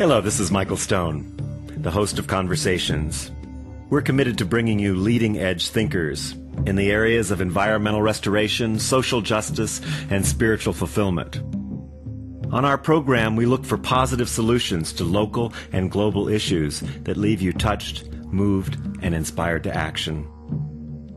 Hello, this is Michael Stone, the host of Conversations. We're committed to bringing you leading edge thinkers in the areas of environmental restoration, social justice, and spiritual fulfillment. On our program, we look for positive solutions to local and global issues that leave you touched, moved, and inspired to action.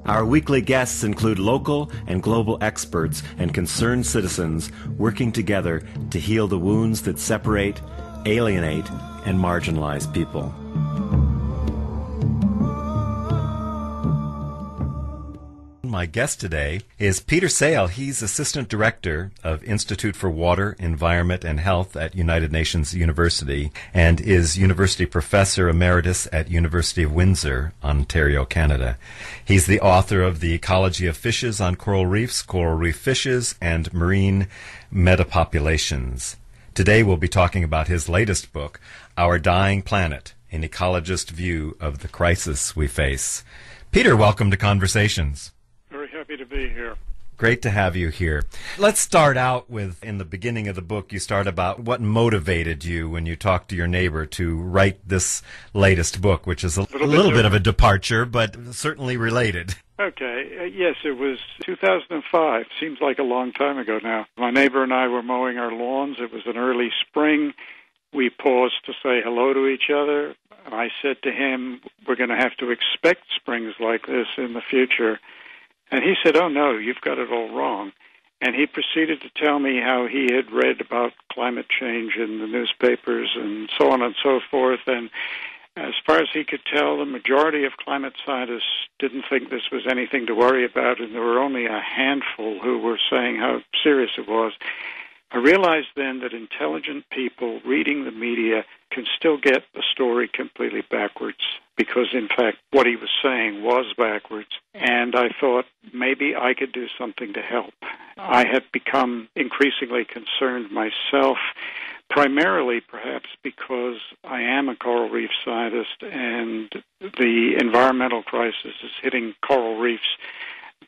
Our weekly guests include local and global experts and concerned citizens working together to heal the wounds that separate, alienate, and marginalize people. My guest today is Peter Sale. He's Assistant Director of Institute for Water, Environment, and Health at United Nations University and is University Professor Emeritus at University of Windsor, Ontario, Canada. He's the author of The Ecology of Fishes on Coral Reefs, Coral Reef Fishes, and Marine Metapopulations. Today we'll be talking about his latest book, Our Dying Planet, an ecologist view of the crisis we face. Peter, welcome to Conversations Very happy to be here. Great to have you here. Let's start out with in the beginning of the book, you start about what motivated you when you talked to your neighbor to write this latest book, which is a, a little, little bit, bit of a departure, but certainly related. Okay. Uh, yes, it was 2005. Seems like a long time ago now. My neighbor and I were mowing our lawns. It was an early spring. We paused to say hello to each other. And I said to him, We're going to have to expect springs like this in the future. And he said, Oh, no, you've got it all wrong. And he proceeded to tell me how he had read about climate change in the newspapers and so on and so forth. And as far as he could tell, the majority of climate scientists didn't think this was anything to worry about, and there were only a handful who were saying how serious it was. I realized then that intelligent people reading the media can still get the story completely backwards because, in fact, what he was saying was backwards. And I thought maybe I could do something to help. I had become increasingly concerned myself, primarily perhaps because I am a coral reef scientist and the environmental crisis is hitting coral reefs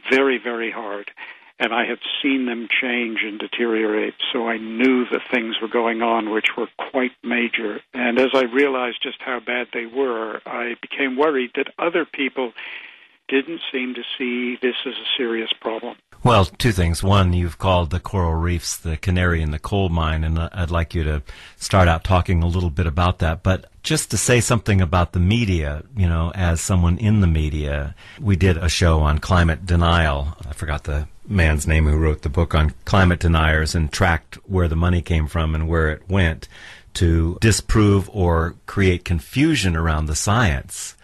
very, very hard and I had seen them change and deteriorate, so I knew that things were going on which were quite major. And as I realized just how bad they were, I became worried that other people didn't seem to see this as a serious problem. Well, two things. One, you've called the coral reefs the canary in the coal mine, and uh, I'd like you to start out talking a little bit about that. But just to say something about the media, you know, as someone in the media, we did a show on climate denial. I forgot the man's name who wrote the book on climate deniers and tracked where the money came from and where it went to disprove or create confusion around the science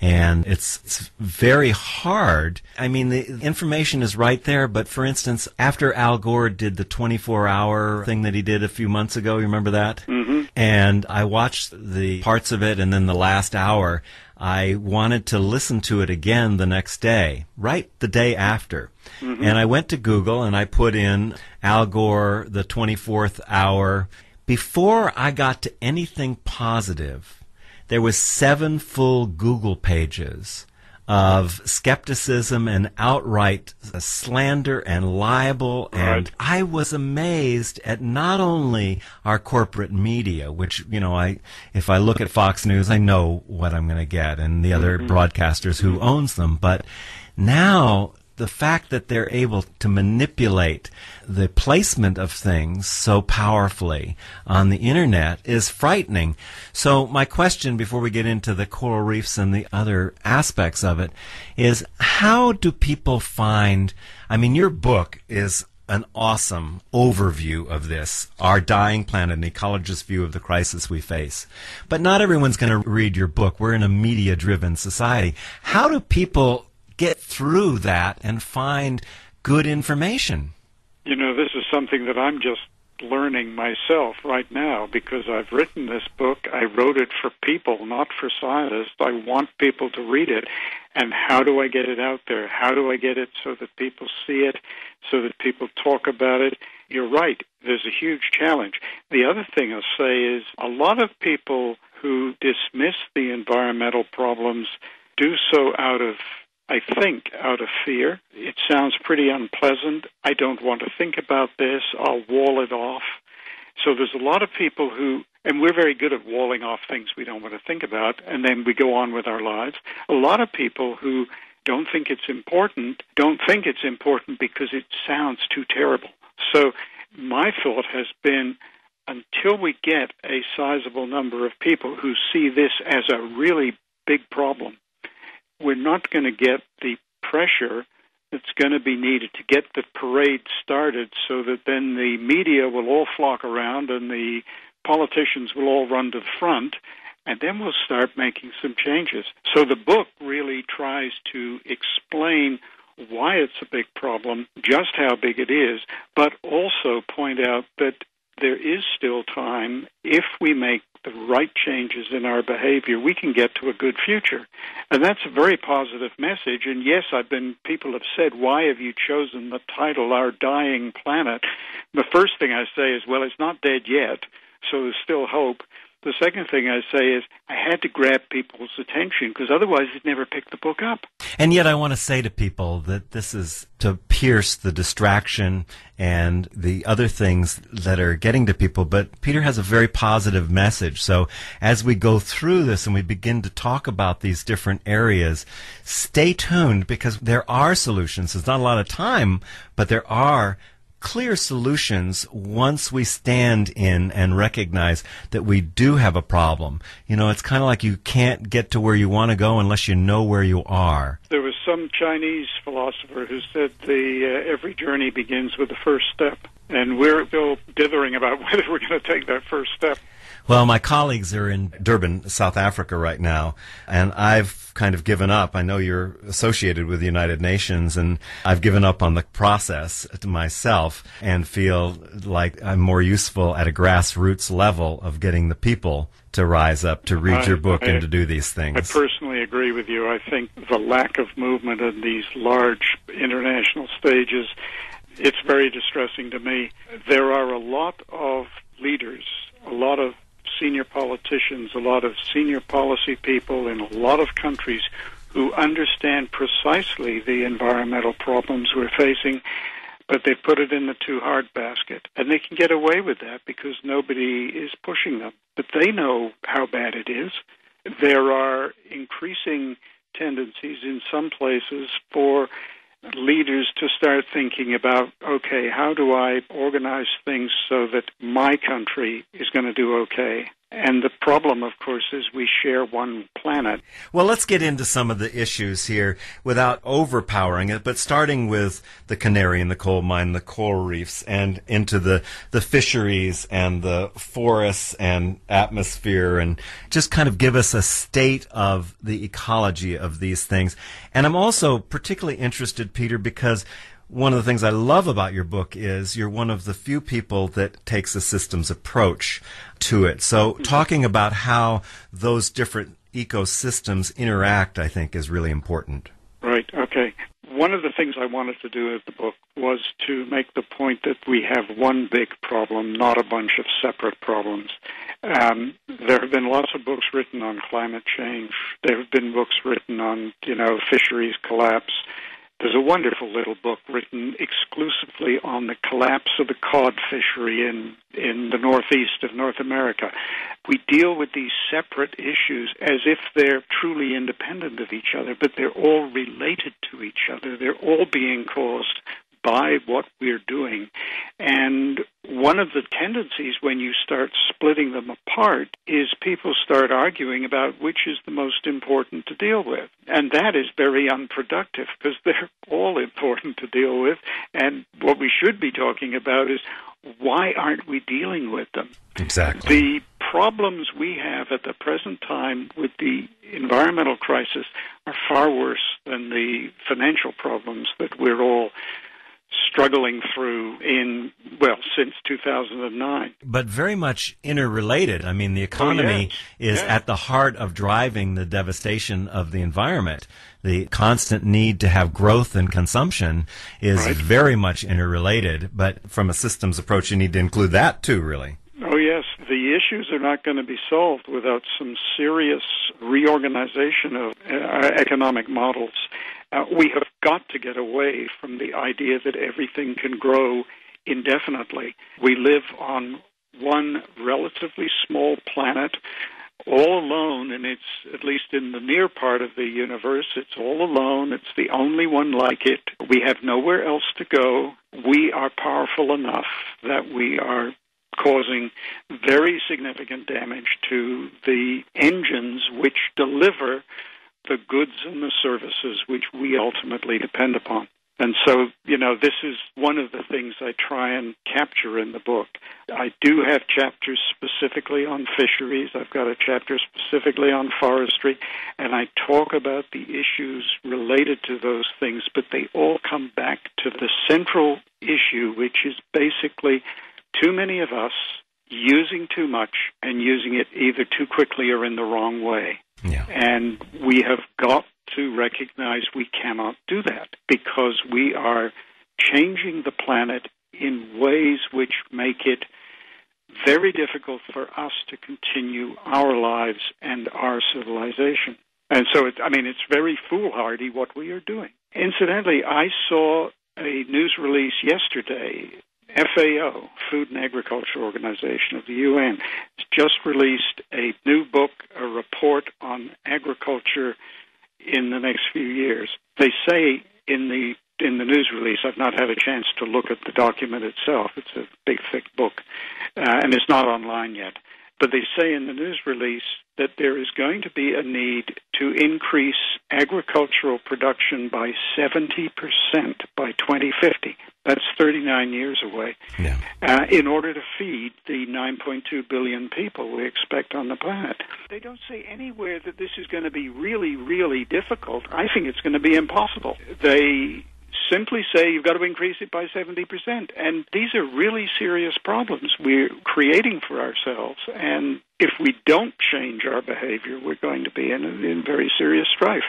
and it's, it's very hard. I mean, the information is right there, but for instance, after Al Gore did the 24 hour thing that he did a few months ago, you remember that? Mm-hmm. And I watched the parts of it and then the last hour. I wanted to listen to it again the next day, right the day after. Mm-hmm. And I went to Google and I put in Al Gore, the 24th hour. Before I got to anything positive, there was seven full Google pages of skepticism and outright slander and libel and I was amazed at not only our corporate media which you know I if I look at Fox News I know what I'm going to get and the other mm-hmm. broadcasters who owns them but now the fact that they're able to manipulate the placement of things so powerfully on the internet is frightening. So my question before we get into the coral reefs and the other aspects of it is how do people find I mean your book is an awesome overview of this, our dying planet, an ecologist's view of the crisis we face. But not everyone's going to read your book. We're in a media driven society. How do people get through that and find good information? You know, this is something that I'm just learning myself right now because I've written this book. I wrote it for people, not for scientists. I want people to read it. And how do I get it out there? How do I get it so that people see it, so that people talk about it? You're right. There's a huge challenge. The other thing I'll say is a lot of people who dismiss the environmental problems do so out of I think, out of fear. It sounds pretty unpleasant. I don't want to think about this. I'll wall it off. So there's a lot of people who And we're very good at walling off things we don't want to think about, and then we go on with our lives. A lot of people who don't think it's important don't think it's important because it sounds too terrible. So my thought has been until we get a sizable number of people who see this as a really big problem, we're not going to get the pressure that's going to be needed to get the parade started so that then the media will all flock around and the politicians will all run to the front and then we'll start making some changes. So the book really tries to explain why it's a big problem, just how big it is, but also point out that there is still time if we make the right changes in our behavior, we can get to a good future. And that's a very positive message. And yes, I've been, people have said, why have you chosen the title, Our Dying Planet? The first thing I say is, well, it's not dead yet, so there's still hope. The second thing I say is I had to grab people's attention because otherwise they'd never pick the book up. And yet I want to say to people that this is to pierce the distraction and the other things that are getting to people. But Peter has a very positive message. So as we go through this and we begin to talk about these different areas, stay tuned because there are solutions. There's not a lot of time, but there are clear solutions once we stand in and recognize that we do have a problem. You know, it's kind of like you can't get to where you want to go unless you know where you are. There was some Chinese philosopher who said the uh, every journey begins with the first step, and we're still dithering about whether we're going to take that first step. Well, my colleagues are in Durban, South Africa right now, and I've kind of given up. I know you're associated with the United Nations, and I've given up on the process myself and feel like I'm more useful at a grassroots level of getting the people to rise up, to read I, your book, I, and to do these things. I personally agree with you. I think the lack of movement in these large international stages, it's very distressing to me. There are a lot of leaders, a lot of senior politicians, a lot of senior policy people in a lot of countries who understand precisely the environmental problems we're facing, but they put it in the too hard basket. And they can get away with that because nobody is pushing them. But they know how bad it is. There are increasing tendencies in some places for leaders to start thinking about okay, how do I organize things so that my country is going to do okay? And the problem, of course, is we share one planet. Well, let's get into some of the issues here without overpowering it, but starting with the canary in the coal mine, the coral reefs, and into the, the fisheries and the forests and atmosphere, and just kind of give us a state of the ecology of these things. And I'm also particularly interested, Peter, because one of the things I love about your book is you're one of the few people that takes a systems approach to it. So talking about how those different ecosystems interact, I think, is really important. Right. Okay. One of the things I wanted to do with the book was to make the point that we have one big problem, not a bunch of separate problems. Um, there have been lots of books written on climate change. There have been books written on, you know, fisheries collapse. There's a wonderful little book written exclusively on the collapse of the cod fishery in, in the northeast of North America. We deal with these separate issues as if they're truly independent of each other, but they're all related to each other. They're all being caused by what we're doing. And one of the tendencies when you start splitting them apart is people start arguing about which is the most important to deal with. And that is very unproductive because they're all important to deal with. And what we should be talking about is why aren't we dealing with them? Exactly. The problems we have at the present time with the environmental crisis are far worse than the financial problems that we're all struggling through in, well, since 2009. But very much interrelated. I mean, the oh, economy oh, yes. is at the heart of driving the devastation of the environment. The constant need to have growth and consumption is right. very much interrelated. But from a systems approach, you need to include that too, really. The issues are not going to be solved without some serious reorganization of uh, economic models. Uh, we have got to get away from the idea that everything can grow indefinitely. We live on one relatively small planet all alone, and it's at least in the near part of the universe, it's all alone. It's the only one like it. We have nowhere else to go. We are powerful enough that we are causing very significant damage to the engines which deliver the goods and the services which we ultimately depend upon. And so, you know, this is one of the things I try and capture in the book. I do have chapters specifically on fisheries. I've got a chapter specifically on forestry, and I talk about the issues related to those things, but they all come back to the central issue, which is basically too many of us using too much and using it either too quickly or in the wrong way. Yeah. And we have got to recognize we cannot do that because we are changing the planet in ways which make it very difficult for us to continue our lives and our civilization. And so, it, I mean, it's very foolhardy what we are doing. Incidentally, I saw a news release yesterday. FAO, Food and Agriculture Organization of the UN, has just released a new book, a report on agriculture in the next few years. They say in the in the news release, I've not had a chance to look at the document itself. It's a big, thick book, uh, and it's not online yet. But they say in the news release that there is going to be a need to increase agricultural production by 70% by 2050. That's 39 years away. Yeah. Uh, in order to feed the 9.2 billion people we expect on the planet. They don't say anywhere that this is going to be really, really difficult. I think it's going to be impossible. They simply say you've got to increase it by 70%. And these are really serious problems we're creating for ourselves. And if we don't change our behavior, we're going to be in, in very serious strife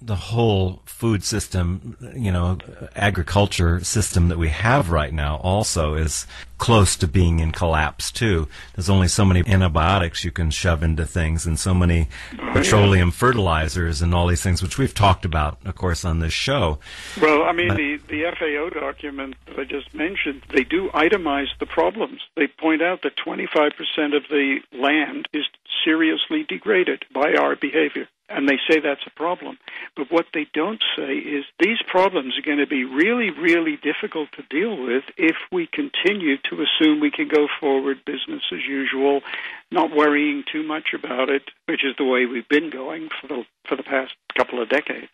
the whole food system, you know, agriculture system that we have right now also is close to being in collapse too. There's only so many antibiotics you can shove into things and so many petroleum fertilizers and all these things which we've talked about of course on this show. Well, I mean but, the the FAO document that I just mentioned, they do itemize the problems. They point out that 25% of the land is seriously degraded by our behavior and they say that's a problem. But what they don't say is these problems are going to be really, really difficult to deal with if we continue to assume we can go forward business as usual, not worrying too much about it, which is the way we've been going for the for the past couple of decades.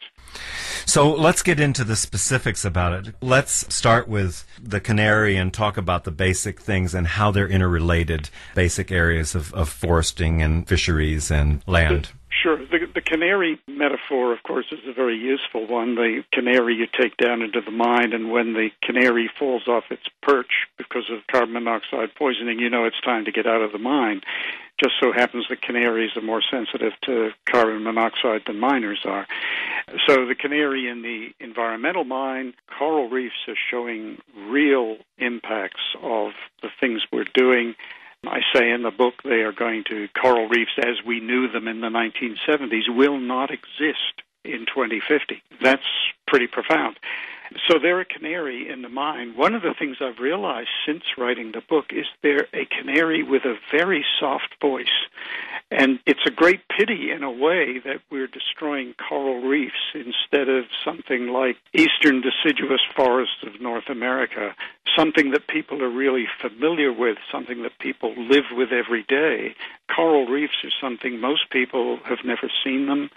So let's get into the specifics about it. Let's start with the canary and talk about the basic things and how they're interrelated, basic areas of, of foresting and fisheries and land. Sure. The, the canary metaphor, of course, is a very useful one. The canary you take down into the mine, and when the canary falls off its perch because of carbon monoxide poisoning, you know it's time to get out of the mine. Just so happens that canaries are more sensitive to carbon monoxide than miners are. So the canary in the environmental mine, coral reefs are showing real impacts of the things we're doing I say in the book they are going to, coral reefs as we knew them in the 1970s will not exist in 2050. That's pretty profound. So they're a canary in the mine. One of the things I've realized since writing the book is they're a canary with a very soft voice. And it's a great pity, in a way, that we're destroying coral reefs instead of something like eastern deciduous forests of North America, something that people are really familiar with, something that people live with every day. Coral reefs are something most people have never seen them.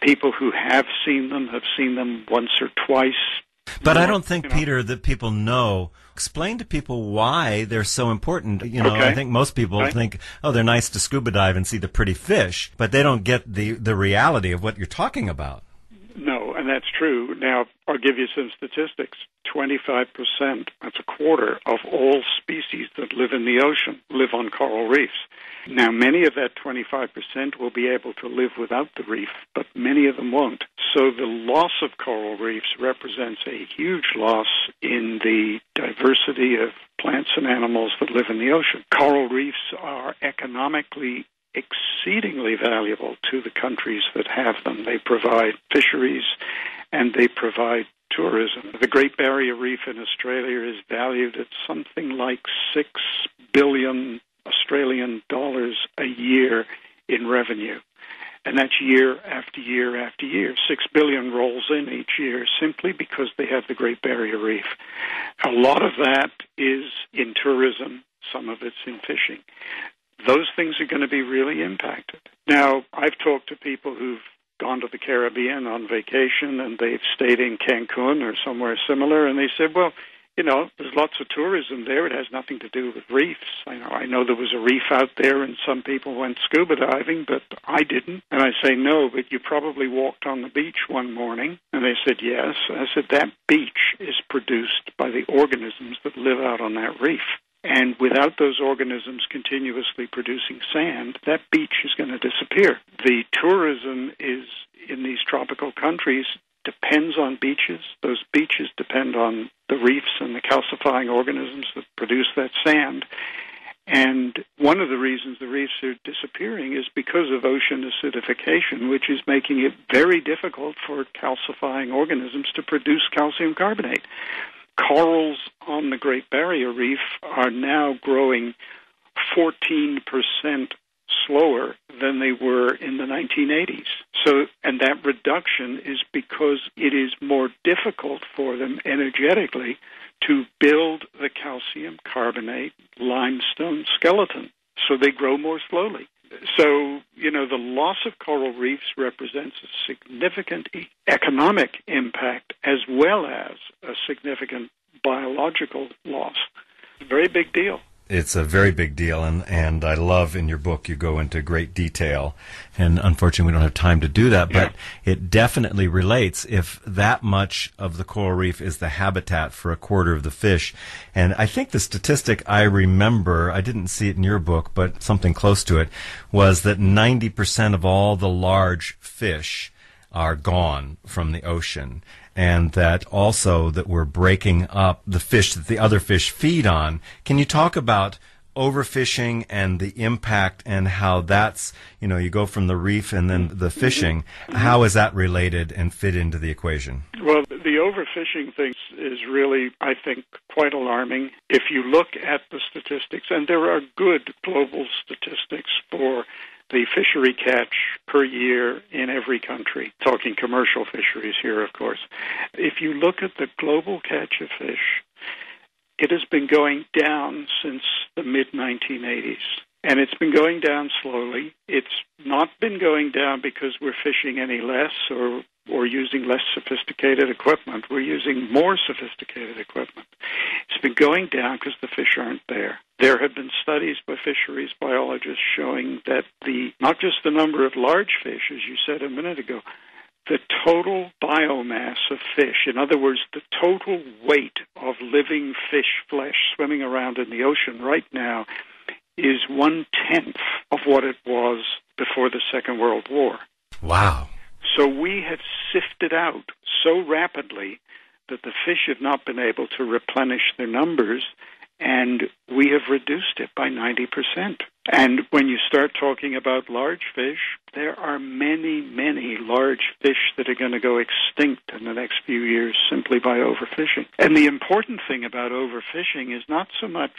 People who have seen them have seen them once or twice. But I don't think, you know, Peter, that people know explain to people why they're so important. You know, okay. I think most people right. think, oh, they're nice to scuba dive and see the pretty fish, but they don't get the, the reality of what you're talking about. No, and that's true. Now, I'll give you some statistics. 25%, that's a quarter of all species that live in the ocean, live on coral reefs. Now, many of that 25% will be able to live without the reef, but many of them won't. So the loss of coral reefs represents a huge loss in the diversity of plants and animals that live in the ocean. Coral reefs are economically exceedingly valuable to the countries that have them. They provide fisheries and they provide tourism. The Great Barrier Reef in Australia is valued at something like six billion Australian dollars a year in revenue. And that's year after year after year. Six billion rolls in each year simply because they have the Great Barrier Reef. A lot of that is in tourism, some of it's in fishing. Those things are going to be really impacted. Now, I've talked to people who've gone to the Caribbean on vacation and they've stayed in Cancun or somewhere similar, and they said, well, you know, there's lots of tourism there. It has nothing to do with reefs. I know I know there was a reef out there and some people went scuba diving, but I didn't. And I say, no, but you probably walked on the beach one morning. And they said, yes. And I said, that beach is produced by the organisms that live out on that reef. And without those organisms continuously producing sand, that beach is going to disappear. The tourism is in these tropical countries depends on beaches. Those beaches depend on the reefs and the calcifying organisms that produce that sand. And one of the reasons the reefs are disappearing is because of ocean acidification, which is making it very difficult for calcifying organisms to produce calcium carbonate. Corals on the Great Barrier Reef are now growing 14% slower than they were in the 1980s. So, and that reduction is because it is more difficult for them energetically to build the calcium carbonate limestone skeleton. So they grow more slowly. So, you know, the loss of coral reefs represents a significant economic impact as well as a significant biological loss. Very big deal it's a very big deal, and, and I love in your book you go into great detail. And unfortunately, we don't have time to do that, but yeah. it definitely relates if that much of the coral reef is the habitat for a quarter of the fish. And I think the statistic I remember, I didn't see it in your book, but something close to it, was that 90% of all the large fish are gone from the ocean and that also that we're breaking up the fish that the other fish feed on. Can you talk about overfishing and the impact and how that's you know you go from the reef and then the fishing how is that related and fit into the equation well the overfishing thing is really i think quite alarming if you look at the statistics and there are good global statistics for the fishery catch per year in every country, talking commercial fisheries here, of course. If you look at the global catch of fish, it has been going down since the mid 1980s. And it's been going down slowly. It's not been going down because we're fishing any less or or using less sophisticated equipment. We're using more sophisticated equipment. It's been going down because the fish aren't there. There have been studies by fisheries biologists showing that the not just the number of large fish, as you said a minute ago, the total biomass of fish, in other words, the total weight of living fish flesh swimming around in the ocean right now, is one tenth of what it was before the Second World War. Wow. So we have sifted out so rapidly that the fish have not been able to replenish their numbers, and we have reduced it by 90%. And when you start talking about large fish, there are many, many large fish that are going to go extinct in the next few years simply by overfishing. And the important thing about overfishing is not so much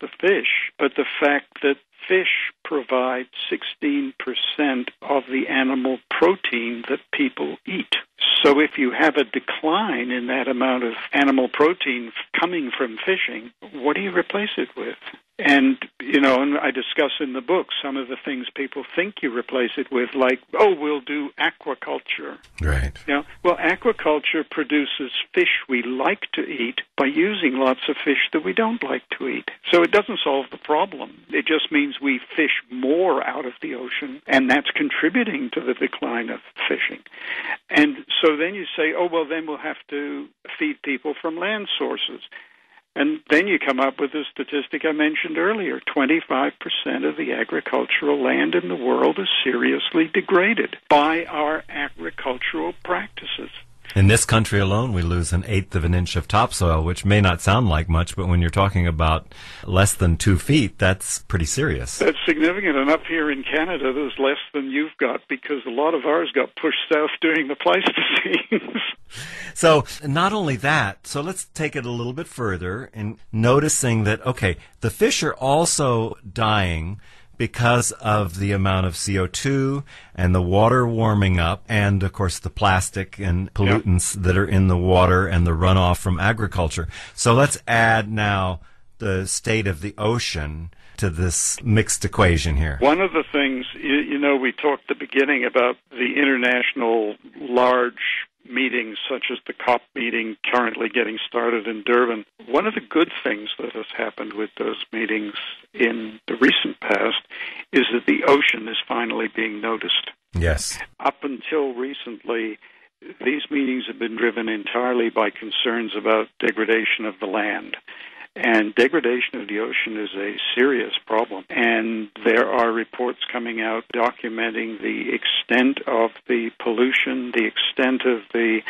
the fish, but the fact that fish provide 16% of the animal protein that people eat. So if you have a decline in that amount of animal protein coming from fishing, what do you replace it with? And, you know, and I discuss in the book some of the things people think you replace it with, like, oh, we'll do aquaculture. Right. You know, well, aquaculture produces fish we like to eat by using lots of fish that we don't like to eat. So it doesn't solve the problem. It just means we fish more out of the ocean, and that's contributing to the decline of fishing. And so then you say, oh, well, then we'll have to feed people from land sources. And then you come up with the statistic I mentioned earlier 25% of the agricultural land in the world is seriously degraded by our agricultural practices. In this country alone, we lose an eighth of an inch of topsoil, which may not sound like much, but when you're talking about less than two feet, that's pretty serious. That's significant. And up here in Canada, there's less than you've got because a lot of ours got pushed south during the Pleistocene. so, not only that, so let's take it a little bit further and noticing that, okay, the fish are also dying because of the amount of CO2 and the water warming up, and of course the plastic and pollutants yep. that are in the water and the runoff from agriculture. So let's add now the state of the ocean to this mixed equation here. One of the things, you, you know, we talked at the beginning about the international large meetings such as the COP meeting currently getting started in Durban. One of the good things that has happened with those meetings in the recent past is that the ocean is finally being noticed. Yes. Up until recently, these meetings have been driven entirely by concerns about degradation of the land. And degradation of the ocean is a serious problem. And there are reports coming out documenting the extent of the pollution, the extent of the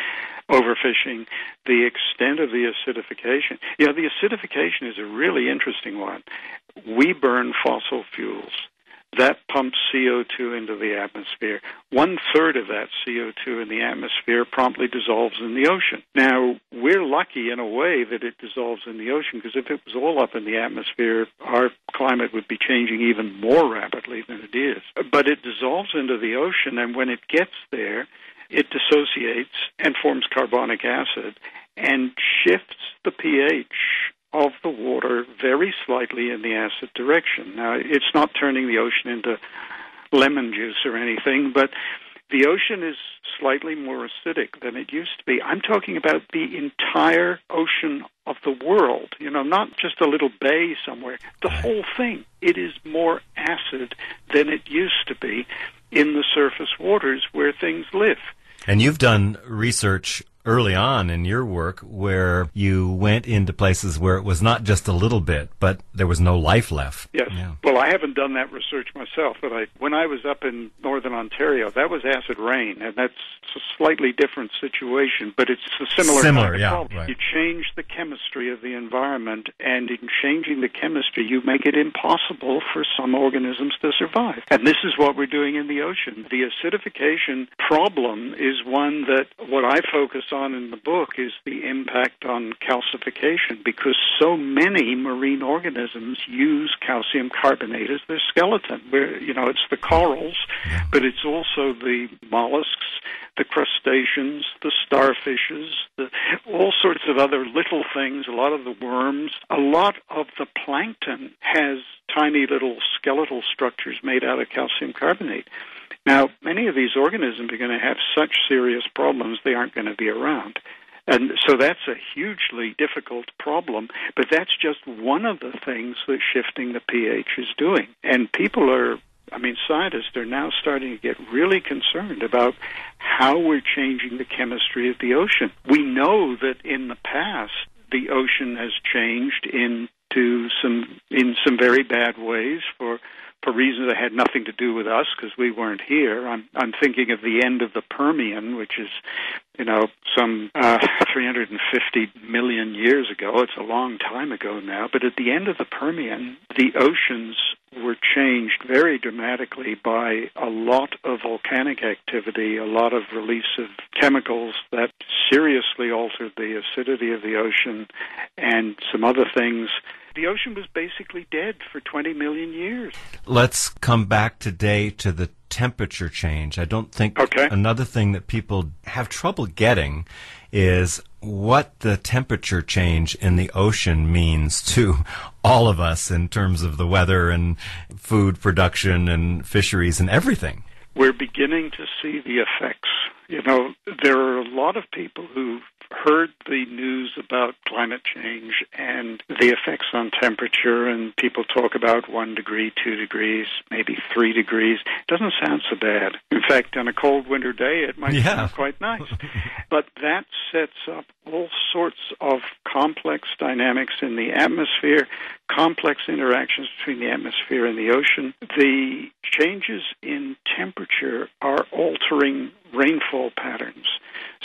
overfishing, the extent of the acidification. You know, the acidification is a really interesting one. We burn fossil fuels that pumps CO2 into the atmosphere. One third of that CO2 in the atmosphere promptly dissolves in the ocean. Now, we're lucky in a way that it dissolves in the ocean because if it was all up in the atmosphere, our climate would be changing even more rapidly than it is. But it dissolves into the ocean, and when it gets there, it dissociates and forms carbonic acid and shifts the pH of the water very slightly in the acid direction. Now, it's not turning the ocean into lemon juice or anything, but the ocean is slightly more acidic than it used to be. I'm talking about the entire ocean of the world, you know, not just a little bay somewhere, the whole thing. It is more acid than it used to be in the surface waters where things live. And you've done research early on in your work where you went into places where it was not just a little bit, but there was no life left. Yes. Yeah. Well, I haven't done that research myself, but I when I was up in northern Ontario, that was acid rain, and that's a slightly different situation, but it's a similar similar, yeah, problem. Right. You change the chemistry of the environment, and in changing the chemistry, you make it impossible for some organisms to survive. And this is what we're doing in the ocean. The acidification problem is one that what I focus on in the book is the impact on calcification because so many marine organisms use calcium carbonate as their skeleton. Where you know it's the corals, but it's also the mollusks, the crustaceans, the starfishes, the, all sorts of other little things. A lot of the worms, a lot of the plankton has tiny little skeletal structures made out of calcium carbonate. Now, many of these organisms are going to have such serious problems they aren't going to be around. And so that's a hugely difficult problem, but that's just one of the things that shifting the pH is doing. And people are, I mean, scientists are now starting to get really concerned about how we're changing the chemistry of the ocean. We know that in the past, the ocean has changed into some in some very bad ways for for reasons that had nothing to do with us because we weren't here. I'm I'm thinking of the end of the Permian, which is, you know, some uh, 350 million years ago. It's a long time ago now. But at the end of the Permian, the oceans were changed very dramatically by a lot of volcanic activity, a lot of release of chemicals that seriously altered the acidity of the ocean, and some other things the ocean was basically dead for 20 million years. Let's come back today to the temperature change. I don't think okay. another thing that people have trouble getting is what the temperature change in the ocean means to all of us in terms of the weather and food production and fisheries and everything. We're beginning to see the effects. You know, there are a lot of people who've heard the news about climate change and the effects on temperature, and people talk about one degree, two degrees, maybe three degrees. It doesn't sound so bad. In fact, on a cold winter day, it might yeah. sound quite nice. but that sets up all sorts of complex dynamics in the atmosphere, complex interactions between the atmosphere and the ocean. The changes in temperature are altering rainfall patterns.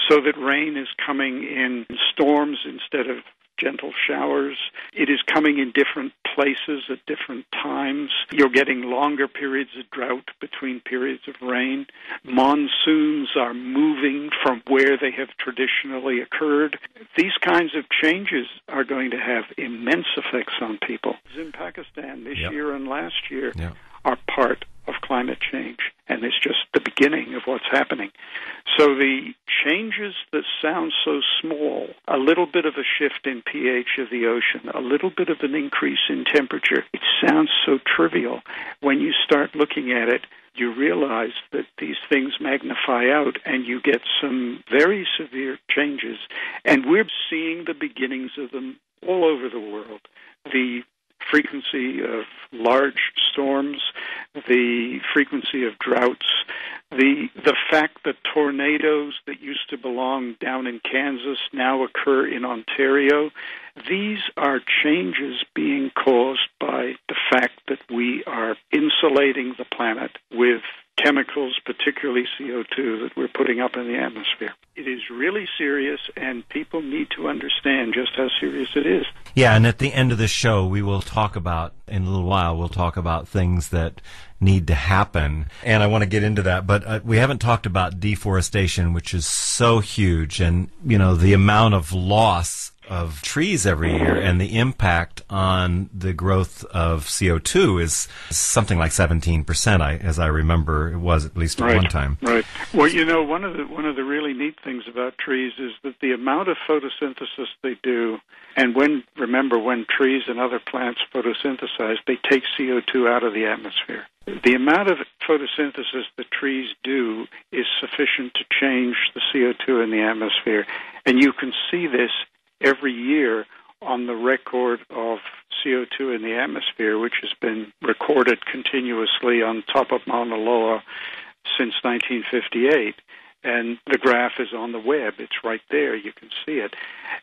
so that rain is coming in storms instead of gentle showers. It is coming in different places at different times. You're getting longer periods of drought between periods of rain. Monsoons are moving from where they have traditionally occurred. These kinds of changes are going to have immense effects on people. In Pakistan this Yep. year and last year Yep. Are part of climate change, and it's just the beginning of what's happening. So the changes that sound so small, a little bit of a shift in pH of the ocean, a little bit of an increase in temperature, it sounds so trivial. When you start looking at it, you realize that these things magnify out and you get some very severe changes. And we're seeing the beginnings of them all over the world. The frequency of large storms, the frequency of droughts, the the fact that tornadoes that used to belong down in Kansas now occur in Ontario, these are changes being caused by the fact that we are insulating the planet with chemicals, particularly CO2, that we're putting up in the atmosphere. It is really serious, and people need to understand just how serious it is. Yeah, and at the end of the show, we will talk about, in a little while, we'll talk about things that need to happen. And I want to get into that, but uh, we haven't talked about deforestation, which is so huge, and, you know, the amount of loss of trees every year and the impact on the growth of CO2 is something like 17%, I, as I remember it was at least at right. one time. Right. Well, you know, one of the one of the really neat things about trees is that the amount of photosynthesis they do, and when remember when trees and other plants photosynthesize, they take CO2 out of the atmosphere. The amount of photosynthesis that trees do is sufficient to change the CO2 in the atmosphere, and you can see this every year on the record of CO2 in the atmosphere, which has been recorded continuously on top of Mauna Loa since 1958. And the graph is on the web. It's right there. You can see it.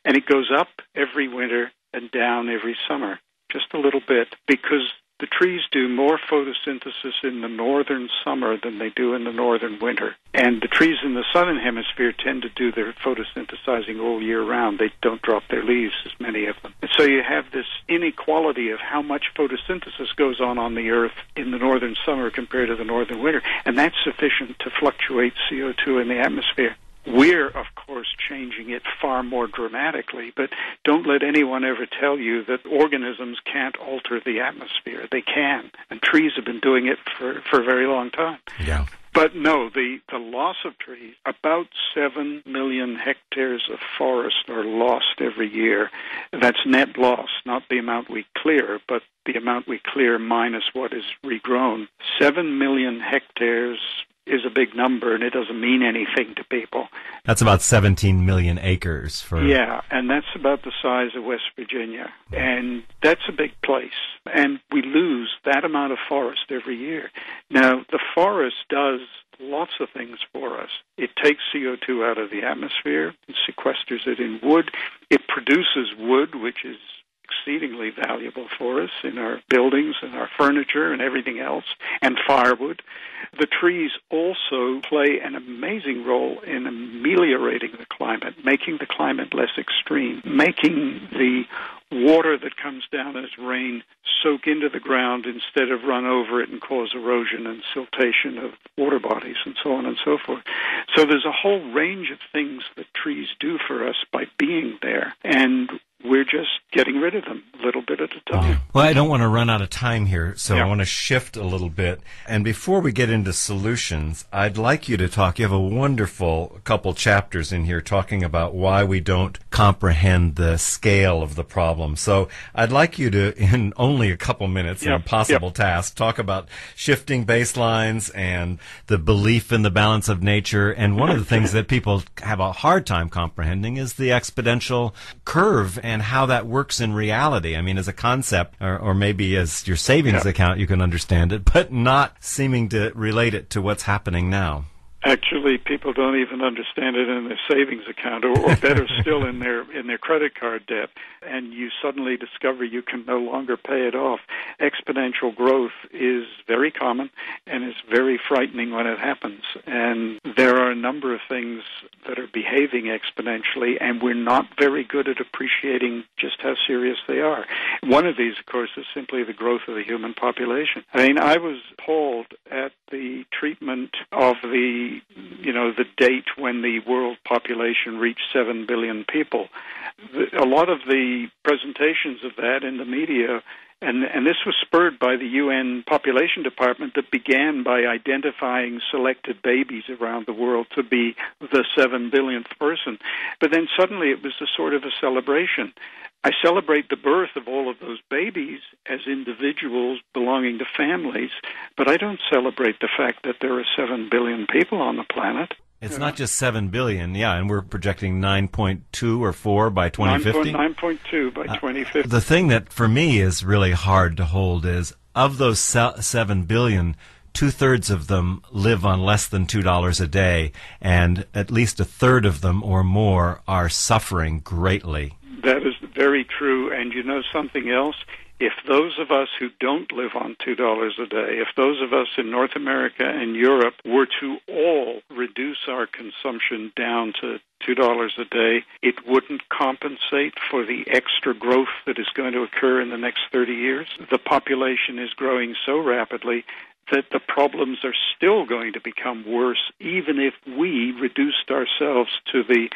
And it goes up every winter and down every summer, just a little bit, because the trees do more photosynthesis in the northern summer than they do in the northern winter. And the trees in the southern hemisphere tend to do their photosynthesizing all year round. They don't drop their leaves, as many of them. And so you have this inequality of how much photosynthesis goes on on the earth in the northern summer compared to the northern winter. And that's sufficient to fluctuate CO2 in the atmosphere. We're, of course, changing it far more dramatically, but don't let anyone ever tell you that organisms can't alter the atmosphere. They can, and trees have been doing it for, for a very long time. Yeah. But no, the, the loss of trees, about 7 million hectares of forest are lost every year. That's net loss, not the amount we clear, but the amount we clear minus what is regrown. 7 million hectares is a big number and it doesn't mean anything to people. That's about 17 million acres for. Yeah, and that's about the size of West Virginia. And that's a big place. And we lose that amount of forest every year. Now, the forest does lots of things for us. It takes CO2 out of the atmosphere, and sequesters it in wood. It produces wood, which is exceedingly valuable for us in our buildings and our furniture and everything else, and firewood. The trees also play an amazing role in ameliorating the climate, making the climate less extreme, making the water that comes down as rain soak into the ground instead of run over it and cause erosion and siltation of water bodies and so on and so forth. So there's a whole range of things that trees do for us by being there. And we're just getting rid of them a little bit at a time. Oh. Well, I don't want to run out of time here, so Yeah. I want to shift a little bit. And before we get into solutions, I'd like you to talk. You have a wonderful couple chapters in here talking about why we don't comprehend the scale of the problem. So I'd like you to, in only a couple minutes, an Yep. impossible task, talk about shifting baselines and the belief in the balance of nature. And one of the things that people have a hard time comprehending is the exponential curve and how that works in reality. I mean, as a concept, or, or maybe as your savings Yeah. account, you can understand it, but not seeming to relate it to what's happening now. Actually, people don't even understand it in their savings account, or, or better still, in their in their credit card debt. And you suddenly discover you can no longer pay it off. Exponential growth is very common and it's very frightening when it happens. And there are a number of things that are behaving exponentially, and we're not very good at appreciating just how serious they are. One of these, of course, is simply the growth of the human population. I mean, I was appalled at the treatment of the, you know, the date when the world population reached 7 billion people. A lot of the presentations of that in the media and, and this was spurred by the UN Population Department that began by identifying selected babies around the world to be the seven billionth person. But then suddenly it was a sort of a celebration. I celebrate the birth of all of those babies as individuals belonging to families, but I don't celebrate the fact that there are seven billion people on the planet. It's not just 7 billion, yeah, and we're projecting 9.2 or 4 by 2050. 9.2 by 2050. Uh, the thing that for me is really hard to hold is of those 7 billion, two thirds of them live on less than $2 a day, and at least a third of them or more are suffering greatly. That is very true. And you know something else? if those of us who don't live on $2 a day, if those of us in North America and Europe were to all reduce our consumption down to $2 a day, it wouldn't compensate for the extra growth that is going to occur in the next 30 years. The population is growing so rapidly that the problems are still going to become worse even if we reduced ourselves to the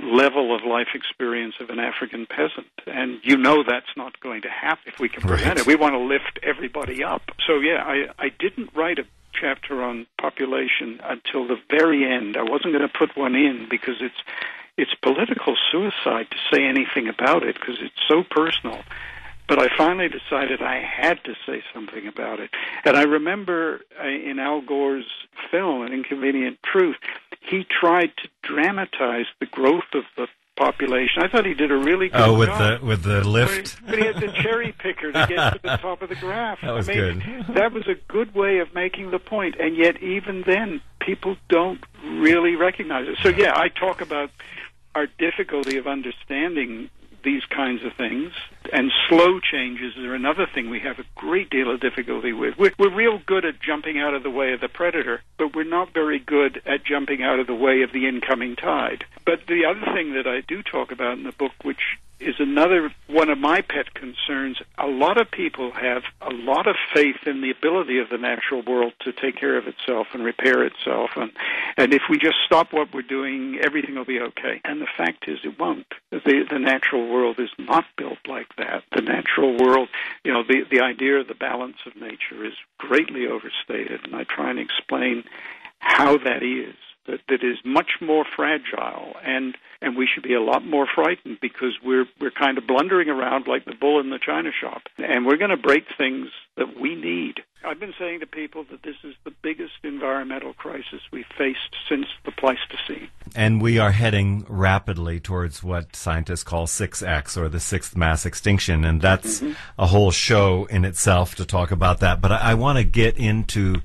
level of life experience of an African peasant. And you know that's not going to happen if we can prevent right. it. We want to lift everybody up. So, yeah, I, I didn't write a chapter on population until the very end. I wasn't going to put one in because it's it's political suicide to say anything about it because it's so personal. But I finally decided I had to say something about it. And I remember uh, in Al Gore's film, An Inconvenient Truth, he tried to dramatize the growth of the population. I thought he did a really good oh, with job. the with the lift. But he had the cherry picker to get to the top of the graph. That was I mean, good. that was a good way of making the point, and yet even then, people don't really recognize it. So yeah, I talk about our difficulty of understanding these kinds of things. And slow changes are another thing we have a great deal of difficulty with. We're, we're real good at jumping out of the way of the predator, but we're not very good at jumping out of the way of the incoming tide. But the other thing that I do talk about in the book, which is another one of my pet concerns. A lot of people have a lot of faith in the ability of the natural world to take care of itself and repair itself, and and if we just stop what we're doing, everything will be okay. And the fact is, it won't. The the natural world is not built like that. The natural world, you know, the the idea of the balance of nature is greatly overstated, and I try and explain how that is that, that is much more fragile and and we should be a lot more frightened because we're we're kind of blundering around like the bull in the china shop. And we're going to break things that we need. I've been saying to people that this is the biggest environmental crisis we've faced since the pleistocene. And we are heading rapidly towards what scientists call 6x or the sixth mass extinction. And that's mm-hmm. a whole show in itself to talk about that. But i, I want to get into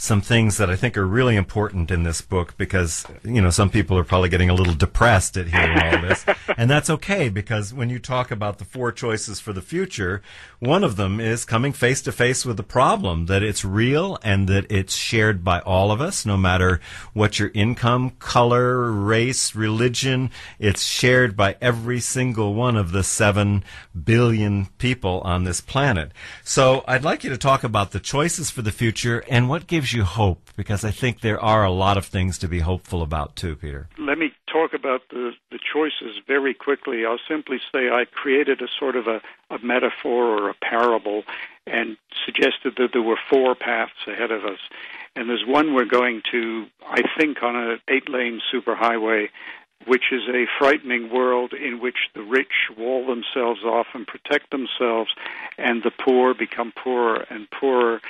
some things that I think are really important in this book because, you know, some people are probably getting a little depressed at hearing all this. and that's okay because when you talk about the four choices for the future, one of them is coming face to face with the problem that it's real and that it's shared by all of us, no matter what your income, color, race, religion. It's shared by every single one of the seven billion people on this planet. So I'd like you to talk about the choices for the future and what gives gives you hope? Because I think there are a lot of things to be hopeful about too, Peter. Let me talk about the, the choices very quickly. I'll simply say I created a sort of a, a metaphor or a parable and suggested that there were four paths ahead of us. And there's one we're going to, I think, on an eight lane superhighway which is a frightening world in which the rich wall themselves off and protect themselves, and the poor become poorer and poorer.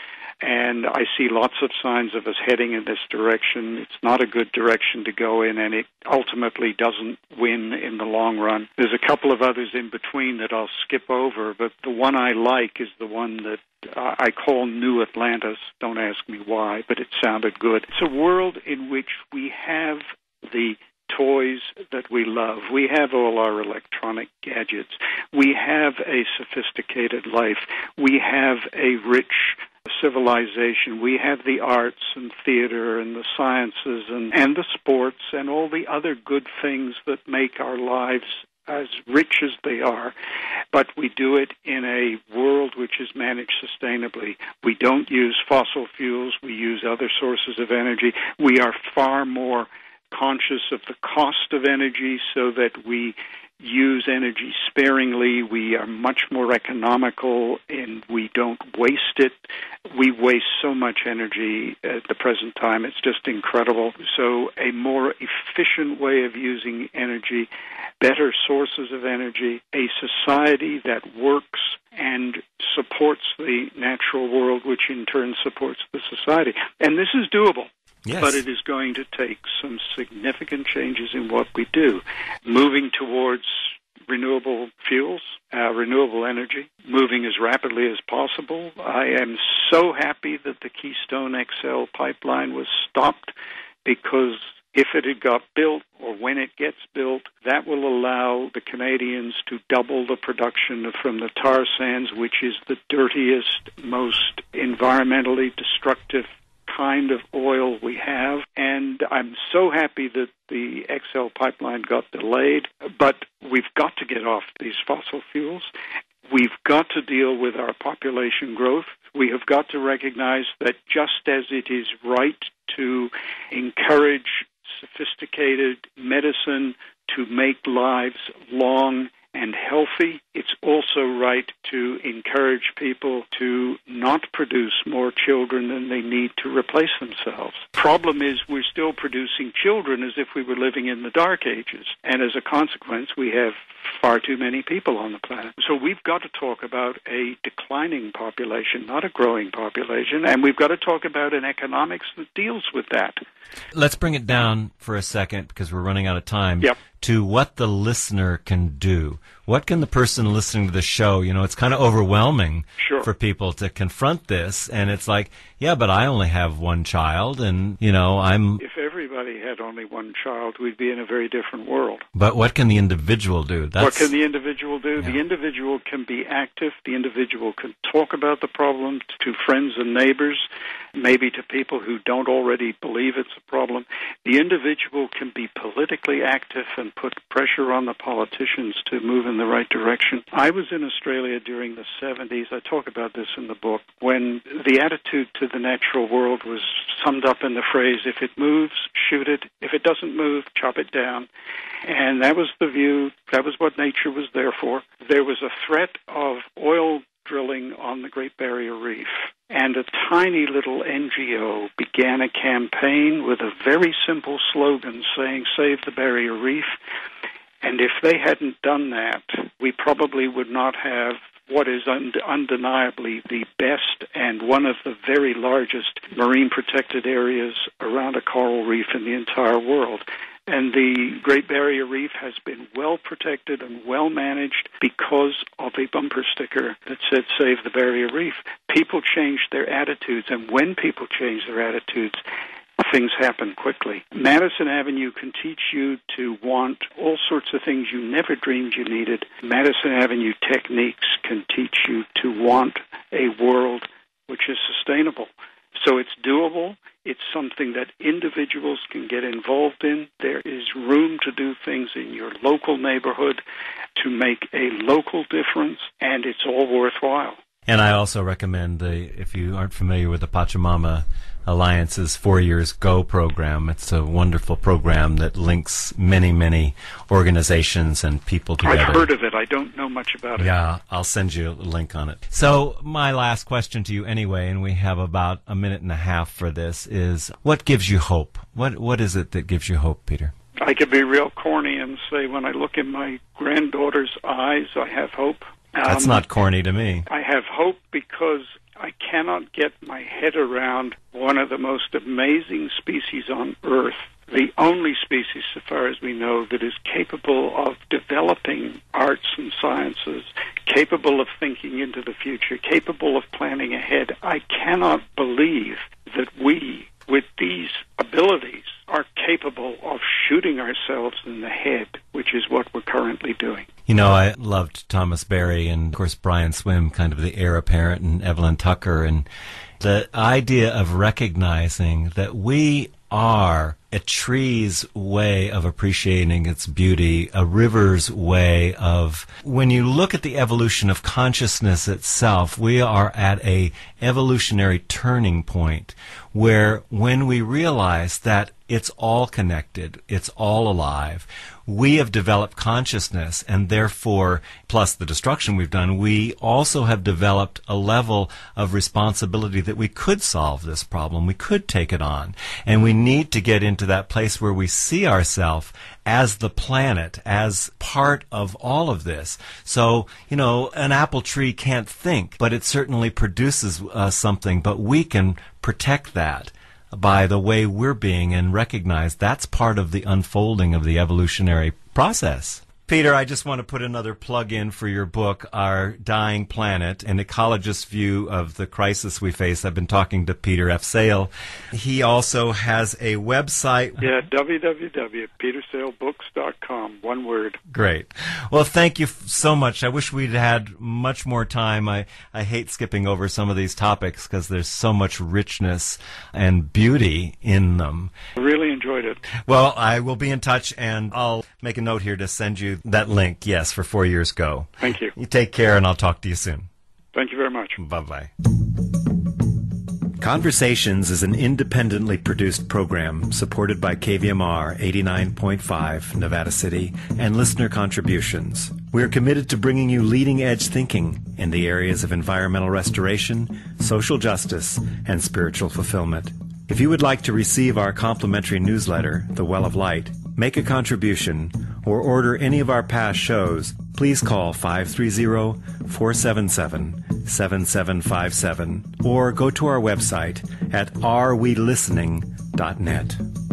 And I see lots of signs of us heading in this direction. It's not a good direction to go in, and it ultimately doesn't win in the long run. There's a couple of others in between that I'll skip over, but the one I like is the one that I call New Atlantis. Don't ask me why, but it sounded good. It's a world in which we have the toys that we love. We have all our electronic gadgets. We have a sophisticated life. We have a rich civilization. We have the arts and theater and the sciences and, and the sports and all the other good things that make our lives as rich as they are, but we do it in a world which is managed sustainably. We don't use fossil fuels, we use other sources of energy. We are far more conscious of the cost of energy so that we use energy sparingly. We are much more economical and we don't waste it. We waste so much energy at the present time. It's just incredible. So, a more efficient way of using energy, better sources of energy, a society that works and supports the natural world, which in turn supports the society. And this is doable. Yes. But it is going to take some significant changes in what we do. Moving towards renewable fuels, uh, renewable energy, moving as rapidly as possible. I am so happy that the Keystone XL pipeline was stopped because if it had got built or when it gets built, that will allow the Canadians to double the production from the tar sands, which is the dirtiest, most environmentally destructive kind of oil we have. And I'm so happy that the XL pipeline got delayed, but we've got to get off these fossil fuels. We've got to deal with our population growth. We have got to recognize that just as it is right to encourage sophisticated medicine to make lives long and healthy. It's also right to encourage people to not produce more children than they need to replace themselves. Problem is, we're still producing children as if we were living in the dark ages. And as a consequence, we have far too many people on the planet. So we've got to talk about a declining population, not a growing population. And we've got to talk about an economics that deals with that. Let's bring it down for a second because we're running out of time. Yep. To what the listener can do. What can the person listening to the show, you know, it's kind of overwhelming Sure. for people to confront this. And it's like, yeah, but I only have one child and, you know, I'm, If everybody had only one child, we'd be in a very different world. but what can the individual do? That's, what can the individual do? The individual can be active. The individual can talk about the problem to friends and neighbors, maybe to people who don't already believe it's a problem. The individual can be politically active and put pressure on the politicians to move in the right direction. I was in Australia during the 70s. I talk about this in the book when the attitude to the natural world was summed up in the phrase if it moves, shoot it. If it doesn't move, chop it down. And that was the view, that was what nature was there for. There was a threat of oil drilling on the Great Barrier Reef. And a tiny little NGO began a campaign with a very simple slogan saying, Save the Barrier Reef. And if they hadn't done that, we probably would not have what is und- undeniably the best and one of the very largest marine protected areas around a coral reef in the entire world. And the Great Barrier Reef has been well protected and well managed because of a bumper sticker that said Save the Barrier Reef. People changed their attitudes, and when people change their attitudes, things happen quickly. Madison Avenue can teach you to want all sorts of things you never dreamed you needed. Madison Avenue techniques can teach you to want a world which is sustainable. So it's doable. It's something that individuals can get involved in. There is room to do things in your local neighborhood to make a local difference, and it's all worthwhile. And I also recommend the, if you aren't familiar with the Pachamama Alliance's Four Years Go program, it's a wonderful program that links many, many organizations and people together. I've heard of it. I don't know much about it. Yeah, I'll send you a link on it. So, my last question to you, anyway, and we have about a minute and a half for this, is what gives you hope? What What is it that gives you hope, Peter? I could be real corny and say when I look in my granddaughter's eyes, I have hope. That's Um, not corny to me. I have hope because I cannot get my head around one of the most amazing species on Earth, the only species, so far as we know, that is capable of developing arts and sciences, capable of thinking into the future, capable of planning ahead. I cannot believe that we, with these abilities, are capable of shooting ourselves in the head, which is what we're currently doing. You know, I loved Thomas Berry and, of course, Brian Swimme, kind of the heir apparent, and Evelyn Tucker, and the idea of recognizing that we are a tree's way of appreciating its beauty, a river's way of when you look at the evolution of consciousness itself, we are at a evolutionary turning point where when we realize that it's all connected, it's all alive, we have developed consciousness and therefore, plus the destruction we've done, we also have developed a level of responsibility that we could solve this problem. We could take it on. And we need to get into that place where we see ourselves as the planet, as part of all of this. So, you know, an apple tree can't think, but it certainly produces uh, something, but we can protect that by the way we're being and recognize that's part of the unfolding of the evolutionary process. Peter, I just want to put another plug in for your book, Our Dying Planet, an ecologist's view of the crisis we face. I've been talking to Peter F. Sale. He also has a website. Yeah, www.petersalebooks.com, one word. Great. Well, thank you so much. I wish we'd had much more time. I, I hate skipping over some of these topics because there's so much richness and beauty in them. I really enjoyed it. Well, I will be in touch and I'll make a note here to send you that link, yes, for Four Years Go. Thank you. You take care, and I'll talk to you soon. Thank you very much. Bye bye. Conversations is an independently produced program supported by KVMR 89.5 Nevada City and listener contributions. We are committed to bringing you leading edge thinking in the areas of environmental restoration, social justice, and spiritual fulfillment. If you would like to receive our complimentary newsletter, The Well of Light, make a contribution, or order any of our past shows, please call 530 477 7757 or go to our website at arewelistening.net.